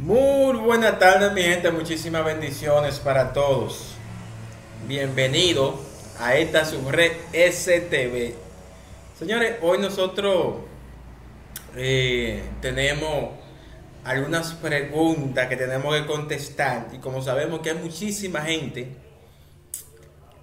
buenas tardes mi gente, muchísimas bendiciones para todos. Bienvenido a esta subred STV. Señores, hoy nosotros eh, tenemos algunas preguntas que tenemos que contestar y como sabemos que hay muchísima gente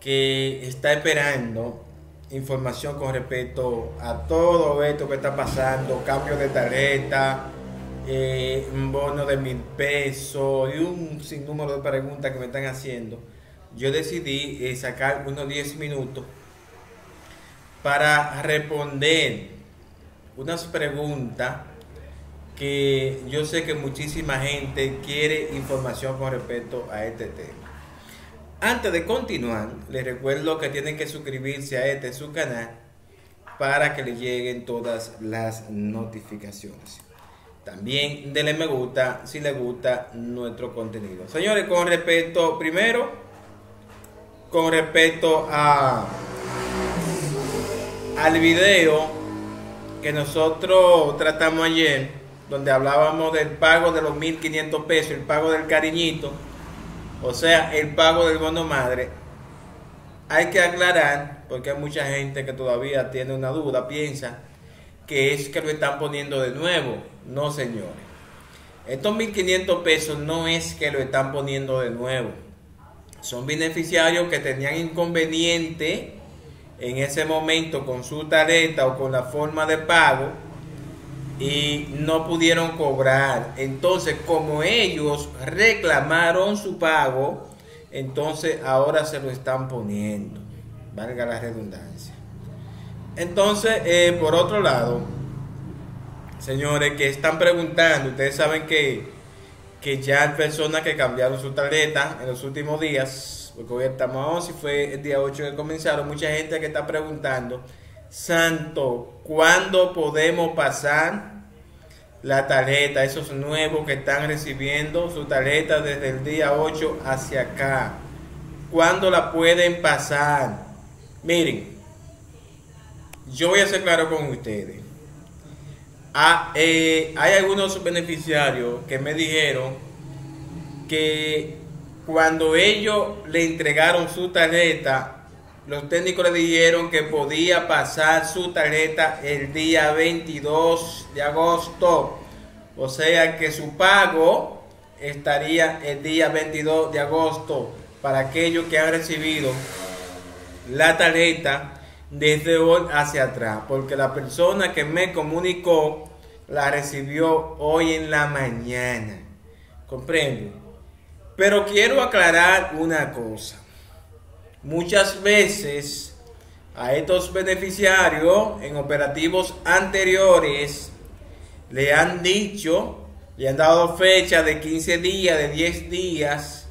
que está esperando información con respecto a todo esto que está pasando, cambio de tarjeta, eh, un bono de mil pesos y un sinnúmero de preguntas que me están haciendo, yo decidí eh, sacar unos 10 minutos para responder unas preguntas que yo sé que muchísima gente quiere información con respecto a este tema. Antes de continuar, les recuerdo que tienen que suscribirse a este su canal para que les lleguen todas las notificaciones. También denle me gusta si les gusta nuestro contenido. Señores, con respecto, primero, con respecto a al video que nosotros tratamos ayer, donde hablábamos del pago de los 1.500 pesos, el pago del cariñito, o sea, el pago del bono madre, hay que aclarar, porque hay mucha gente que todavía tiene una duda, piensa que es que lo están poniendo de nuevo. No, señores. Estos 1.500 pesos no es que lo están poniendo de nuevo. Son beneficiarios que tenían inconveniente en ese momento con su tarjeta o con la forma de pago y no pudieron cobrar. Entonces, como ellos reclamaron su pago, entonces ahora se lo están poniendo. Valga la redundancia. Entonces, eh, por otro lado, señores que están preguntando, ustedes saben que, que ya hay personas que cambiaron su tarjeta en los últimos días, porque hoy estamos a fue el día 8 que comenzaron, mucha gente que está preguntando, Santo, ¿cuándo podemos pasar la tarjeta? Esos nuevos que están recibiendo su tarjeta desde el día 8 hacia acá. ¿Cuándo la pueden pasar? Miren, yo voy a ser claro con ustedes. Ah, eh, hay algunos beneficiarios que me dijeron que cuando ellos le entregaron su tarjeta, los técnicos le dijeron que podía pasar su tarjeta el día 22 de agosto. O sea que su pago estaría el día 22 de agosto para aquellos que han recibido la tarjeta desde hoy hacia atrás, porque la persona que me comunicó la recibió hoy en la mañana. ¿Comprende? Pero quiero aclarar una cosa. Muchas veces a estos beneficiarios en operativos anteriores le han dicho, le han dado fecha de 15 días, de 10 días,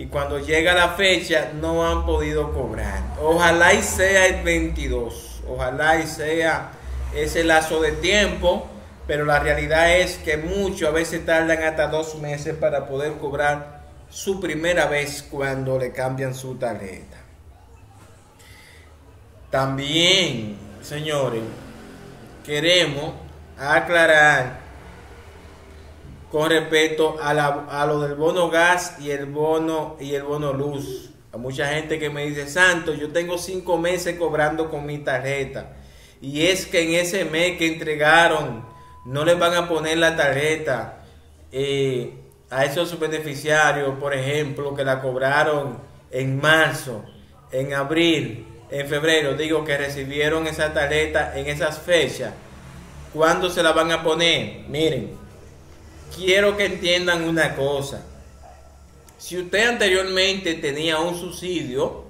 y cuando llega la fecha no han podido cobrar. Ojalá y sea el 22, ojalá y sea ese lazo de tiempo, pero la realidad es que muchos a veces tardan hasta dos meses para poder cobrar su primera vez cuando le cambian su tarjeta. También, señores, queremos aclarar con respecto a, la, a, lo del bono gas y el bono y el bono luz. Hay mucha gente que me dice, Santo, yo tengo cinco meses cobrando con mi tarjeta. Y es que en ese mes que entregaron, no les van a poner la tarjeta eh, a esos beneficiarios, por ejemplo, que la cobraron en marzo, en abril, en febrero. Digo que recibieron esa tarjeta en esas fechas. ¿Cuándo se la van a poner? Miren, quiero que entiendan una cosa. Si usted anteriormente tenía un subsidio,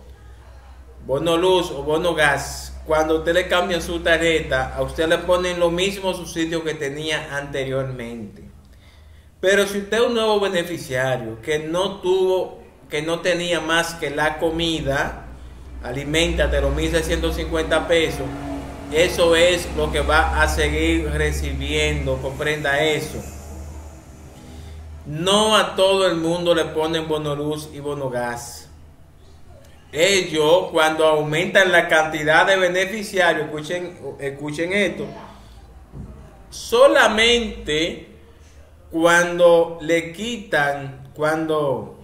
bono luz o bono gas, cuando usted le cambia su tarjeta, a usted le ponen los mismos subsidios que tenía anteriormente. Pero si usted es un nuevo beneficiario que no tuvo, que no tenía más que la comida, alimenta de los 1.650 pesos, eso es lo que va a seguir recibiendo, comprenda eso. No a todo el mundo le ponen bono luz y bono gas. Ellos, cuando aumentan la cantidad de beneficiarios, escuchen, esto, solamente cuando le quitan cuando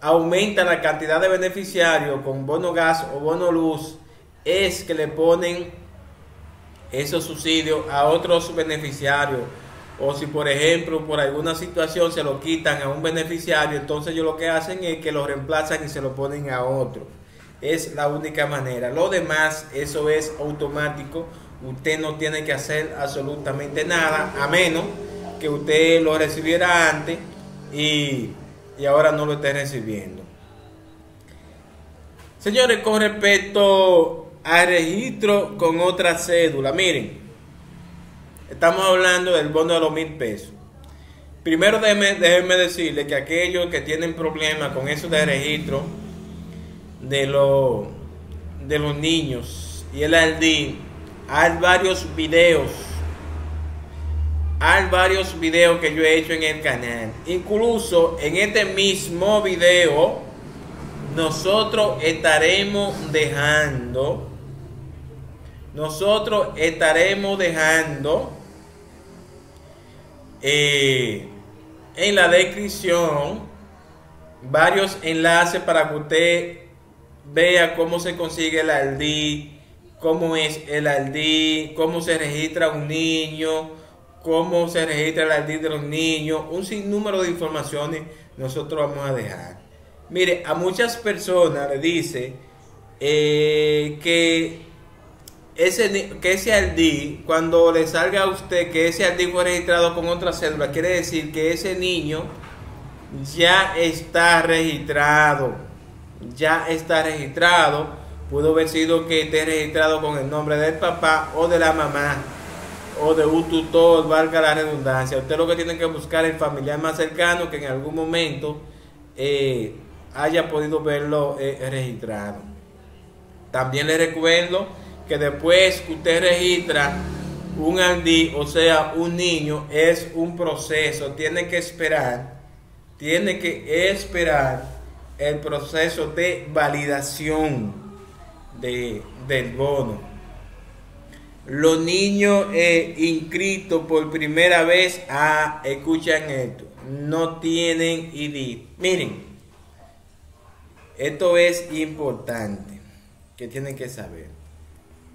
aumenta la cantidad de beneficiarios con bono gas o bono luz, es que le ponen esos subsidios a otros beneficiarios. O si por ejemplo por alguna situación se lo quitan a un beneficiario, entonces ellos lo que hacen es que lo reemplazan y se lo ponen a otro. Es la única manera. Lo demás, eso es automático. Usted no tiene que hacer absolutamente nada, a menos que usted lo recibiera antes y, y ahora no lo esté recibiendo. Señores, con respecto al registro con otra cédula. Miren, estamos hablando del bono de los mil pesos. Primero déjenme, déjenme decirle que aquellos que tienen problemas con eso de registro de, los de los niños y el ALDI, hay varios videos. Hay varios videos que yo he hecho en el canal. Incluso en este mismo video nosotros estaremos dejando nosotros estaremos dejando en la descripción varios enlaces para que usted vea cómo se consigue el ALDI, cómo es el ALDI, cómo se registra un niño, cómo se registra el ALDI de los niños, un sinnúmero de informaciones nosotros vamos a dejar. Mire, a muchas personas le dice eh, que ese, que ese ID, cuando le salga a usted que ese ID fue registrado con otra cédula, quiere decir que ese niño ya está registrado. Ya está registrado. Pudo haber sido que esté registrado con el nombre del papá o de la mamá o de un tutor, valga la redundancia. Usted lo que tiene que buscar es el familiar más cercano que en algún momento eh, haya podido verlo eh, registrado. También le recuerdo que después usted registra un andí, o sea, un niño, es un proceso, tiene que esperar, tiene que esperar el proceso de validación de, del bono. Los niños eh, inscritos por primera vez, ah, escuchan esto, no tienen ID. Miren, esto es importante que tienen que saber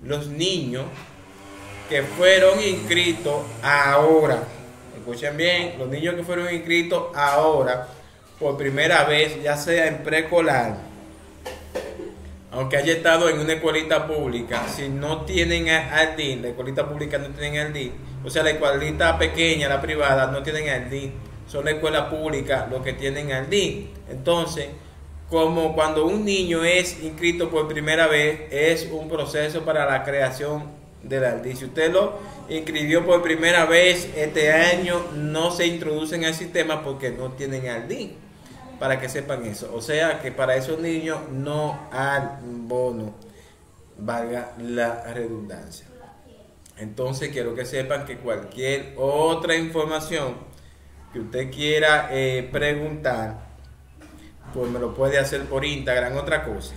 los niños que fueron inscritos ahora, escuchen bien, los niños que fueron inscritos ahora por primera vez, ya sea en preescolar, aunque haya estado en una escuelita pública, si no tienen al DIN, la escuelita pública no tienen al DIN, o sea, la escuelita pequeña, la privada, no tienen al DIN, son la escuela pública los que tienen al DIN. Entonces, como cuando un niño es inscrito por primera vez, es un proceso para la creación del ALDI. Si usted lo inscribió por primera vez este año, no se introducen al sistema porque no tienen ALDI. Para que sepan eso. O sea que para esos niños no hay bono, valga la redundancia. Entonces quiero que sepan que cualquier otra información que usted quiera eh, preguntar, pues me lo puede hacer por Instagram, otra cosa.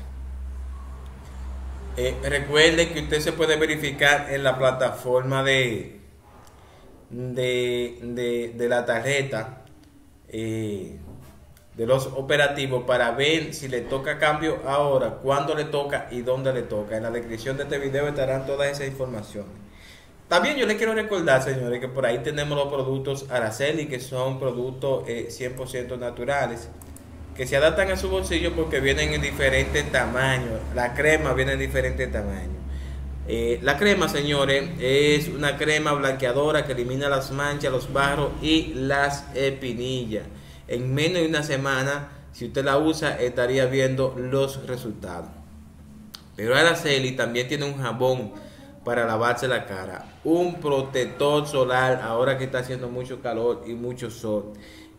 Eh, recuerde que usted se puede verificar en la plataforma de, de, de, la tarjeta eh, de los operativos para ver si le toca cambio ahora, cuándo le toca y dónde le toca. En la descripción de este video estarán todas esas informaciones. También yo les quiero recordar, señores, que por ahí tenemos los productos Araceli, que son productos 100% eh, naturales que se adaptan a su bolsillo porque vienen en diferentes tamaños. La crema viene en diferentes tamaños. Eh, la crema, señores, es una crema blanqueadora que elimina las manchas, los barros y las espinillas. En menos de una semana, si usted la usa, estaría viendo los resultados. Pero Araceli también tiene un jabón para lavarse la cara, un protector solar ahora que está haciendo mucho calor y mucho sol.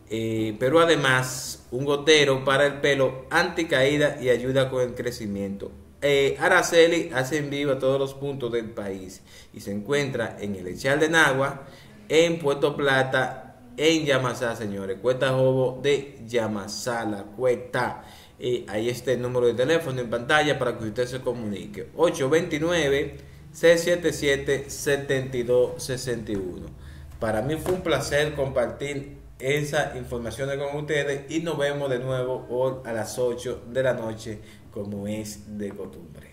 Eh, pero además un gotero para el pelo anticaída y ayuda con el crecimiento. Eh, Araceli hace en vivo a todos los puntos del país y se encuentra en el Echal de Nagua, en Puerto Plata, en Yamasá, señores. Cuesta Jobo de Yamasá, la cuesta. Eh, ahí está el número de teléfono en pantalla para que usted se comunique. 829-677-7261. Para mí fue un placer compartir esas informaciones con ustedes y nos vemos de nuevo hoy a las 8 de la noche como es de costumbre.